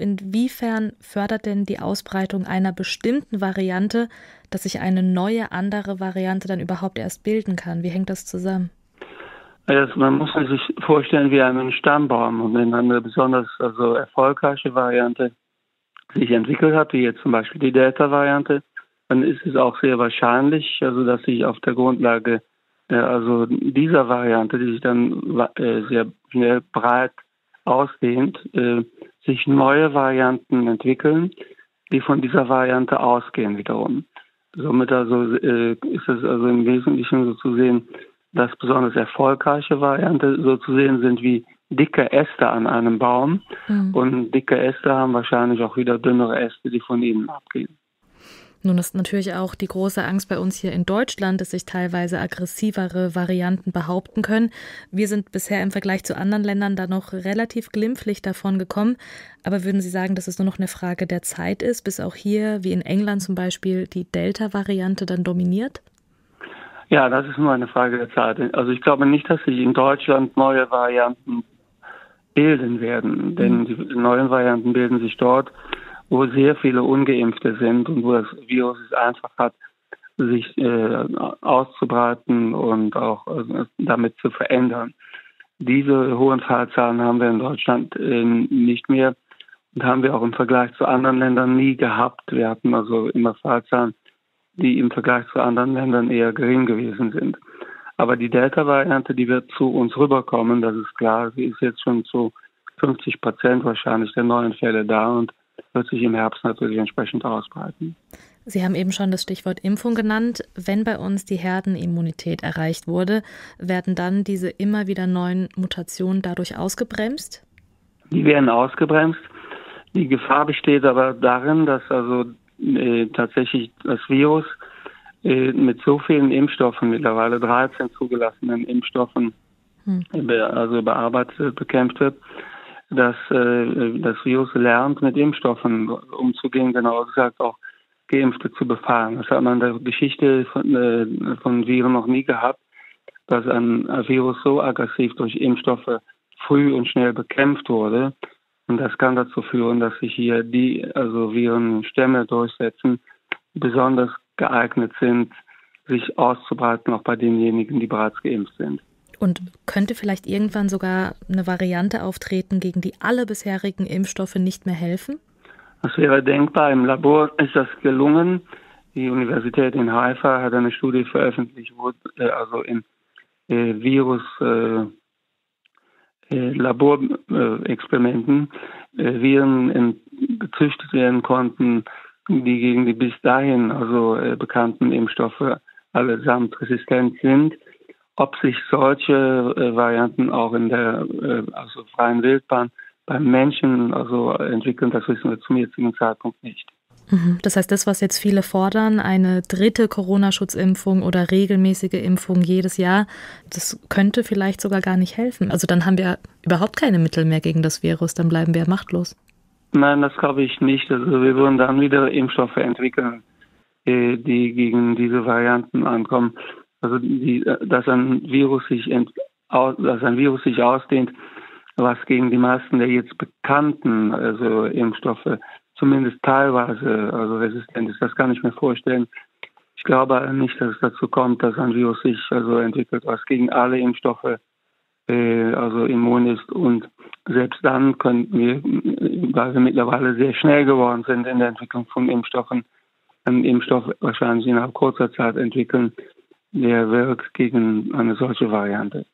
Inwiefern fördert denn die Ausbreitung einer bestimmten Variante, dass sich eine neue andere Variante dann überhaupt erst bilden kann? Wie hängt das zusammen? Also man muss sich vorstellen wie einen Stammbaum und wenn eine besonders also erfolgreiche Variante sich entwickelt hat, wie jetzt zum Beispiel die Delta-Variante, dann ist es auch sehr wahrscheinlich, also dass sich auf der Grundlage äh, also dieser Variante, die sich dann äh, sehr schnell breit ausdehnt, äh, sich neue Varianten entwickeln, die von dieser Variante ausgehen wiederum. Somit also äh, ist es also im Wesentlichen so zu sehen, dass besonders erfolgreiche Varianten so zu sehen sind wie dicke Äste an einem Baum mhm. und dicke Äste haben wahrscheinlich auch wieder dünnere Äste, die von ihnen abgehen. Nun ist natürlich auch die große Angst bei uns hier in Deutschland, dass sich teilweise aggressivere Varianten behaupten können. Wir sind bisher im Vergleich zu anderen Ländern da noch relativ glimpflich davon gekommen. Aber würden Sie sagen, dass es nur noch eine Frage der Zeit ist, bis auch hier, wie in England zum Beispiel, die Delta-Variante dann dominiert? Ja, das ist nur eine Frage der Zeit. Also ich glaube nicht, dass sich in Deutschland neue Varianten bilden werden, denn mhm. die neuen Varianten bilden sich dort, wo sehr viele Ungeimpfte sind und wo das Virus es einfach hat, sich äh, auszubreiten und auch äh, damit zu verändern. Diese hohen Fallzahlen haben wir in Deutschland äh, nicht mehr und haben wir auch im Vergleich zu anderen Ländern nie gehabt. Wir hatten also immer Fallzahlen, die im Vergleich zu anderen Ländern eher gering gewesen sind. Aber die Delta-Variante, die wird zu uns rüberkommen, das ist klar. Sie ist jetzt schon zu 50 Prozent wahrscheinlich der neuen Fälle da und wird sich im Herbst natürlich entsprechend ausbreiten. Sie haben eben schon das Stichwort Impfung genannt. Wenn bei uns die Herdenimmunität erreicht wurde, werden dann diese immer wieder neuen Mutationen dadurch ausgebremst? Die werden ausgebremst. Die Gefahr besteht aber darin, dass also äh, tatsächlich das Virus äh, mit so vielen Impfstoffen, mittlerweile 13 zugelassenen Impfstoffen, hm. also bearbeitet, bekämpft wird, dass äh, das Virus lernt, mit Impfstoffen umzugehen, genauer gesagt auch Geimpfte zu befallen. Das hat man in der Geschichte von, äh, von Viren noch nie gehabt, dass ein Virus so aggressiv durch Impfstoffe früh und schnell bekämpft wurde. Und das kann dazu führen, dass sich hier die also Virenstämme durchsetzen, besonders geeignet sind, sich auszubreiten, auch bei denjenigen, die bereits geimpft sind. Und könnte vielleicht irgendwann sogar eine Variante auftreten, gegen die alle bisherigen Impfstoffe nicht mehr helfen? Das wäre denkbar. Im Labor ist das gelungen. Die Universität in Haifa hat eine Studie veröffentlicht, wo äh, also in äh, Virus äh, äh Laborexperimenten äh, Viren gezüchtet werden konnten, die gegen die bis dahin also äh, bekannten Impfstoffe allesamt resistent sind. Ob sich solche äh, Varianten auch in der äh, also freien Wildbahn beim Menschen also entwickeln, das wissen wir zum jetzigen Zeitpunkt nicht. Mhm. Das heißt, das, was jetzt viele fordern, eine dritte Corona-Schutzimpfung oder regelmäßige Impfung jedes Jahr, das könnte vielleicht sogar gar nicht helfen. Also dann haben wir überhaupt keine Mittel mehr gegen das Virus, dann bleiben wir machtlos. Nein, das glaube ich nicht. Also wir würden dann wieder Impfstoffe entwickeln, die gegen diese Varianten ankommen. Also die, dass ein Virus sich ent, dass ein Virus sich ausdehnt, was gegen die meisten der jetzt bekannten also Impfstoffe zumindest teilweise also resistent ist. Das kann ich mir vorstellen. Ich glaube nicht, dass es dazu kommt, dass ein Virus sich also entwickelt, was gegen alle Impfstoffe äh, also immun ist. Und selbst dann könnten wir, weil wir mittlerweile sehr schnell geworden sind in der Entwicklung von Impfstoffen, einen Impfstoff wahrscheinlich innerhalb kurzer Zeit entwickeln, der wirkt gegen eine solche Variante.